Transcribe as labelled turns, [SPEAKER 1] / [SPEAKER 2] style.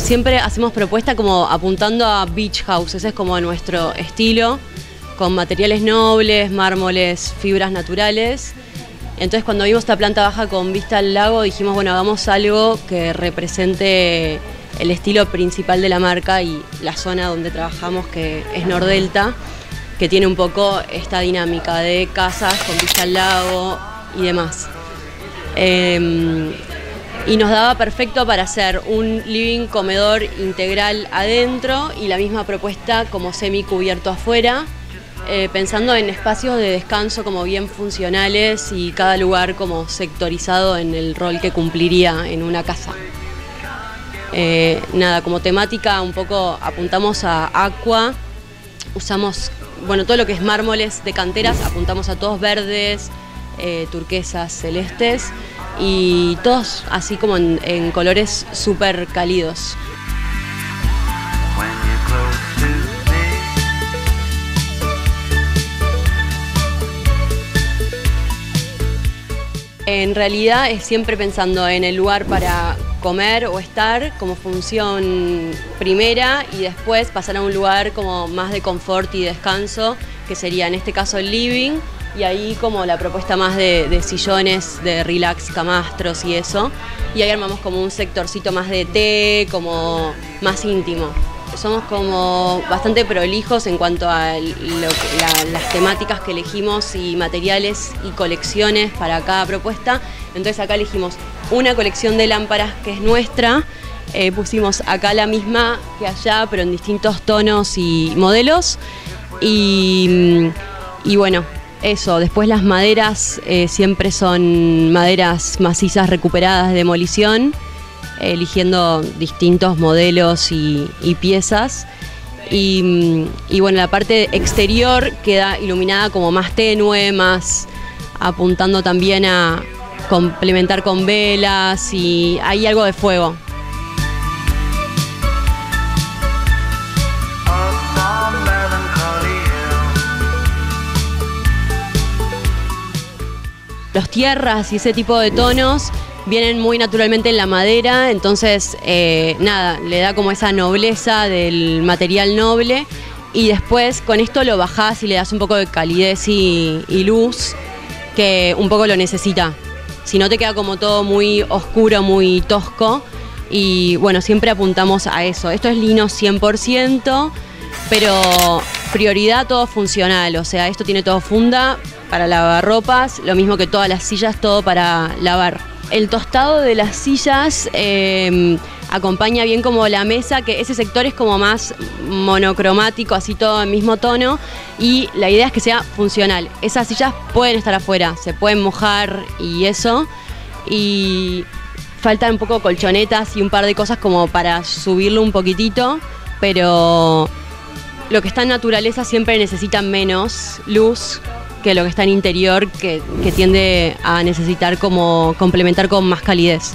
[SPEAKER 1] siempre hacemos propuesta como apuntando a beach house, ese es como nuestro estilo, con materiales nobles, mármoles, fibras naturales. Entonces cuando vimos esta planta baja con vista al lago dijimos, bueno, hagamos algo que represente el estilo principal de la marca y la zona donde trabajamos que es Nordelta, que tiene un poco esta dinámica de casas con vista al lago y demás. Em, y nos daba perfecto para hacer un living comedor integral adentro y la misma propuesta como semi cubierto afuera, eh, pensando en espacios de descanso como bien funcionales y cada lugar como sectorizado en el rol que cumpliría en una casa. Eh, nada, como temática un poco apuntamos a aqua, usamos, bueno, todo lo que es mármoles de canteras, apuntamos a todos verdes, eh, turquesas, celestes y todos así como en, colores súper cálidos. En realidad es siempre pensando en el lugar para comer o estar como función primera y después pasar a un lugar como más de confort y descanso, que sería en este caso el living, y ahí como la propuesta más de, sillones, de relax, camastros y eso. Y ahí armamos como un sectorcito más de té, como más íntimo. Somos como bastante prolijos en cuanto a las temáticas que elegimos y materiales y colecciones para cada propuesta. Entonces acá elegimos una colección de lámparas que es nuestra. Eh, pusimos acá la misma que allá, pero en distintos tonos y modelos. Y, y bueno, eso, después las maderas eh, siempre son maderas macizas recuperadas de demolición, eligiendo distintos modelos y, piezas. Y, y, bueno, la parte exterior queda iluminada como más tenue, más apuntando también a complementar con velas y hay algo de fuego. Tierras y ese tipo de tonos vienen muy naturalmente en la madera, entonces eh, nada, le da como esa nobleza del material noble y después con esto lo bajás y le das un poco de calidez y, luz que un poco lo necesita. Si no te queda como todo muy oscuro, muy tosco y bueno, siempre apuntamos a eso. Esto es lino 100%, pero prioridad todo funcional, o sea, esto tiene todo funda, para lavar ropas, lo mismo que todas las sillas, todo para lavar. El tostado de las sillas em, acompaña bien como la mesa, que ese sector es como más monocromático, así todo en mismo tono, y la idea es que sea funcional. Esas sillas pueden estar afuera, se pueden mojar y eso, y faltan un poco colchonetas y un par de cosas como para subirlo un poquitito, pero lo que está en naturaleza siempre necesita menos luz que lo que está en interior, que, que tiende a necesitar como complementar con más calidez.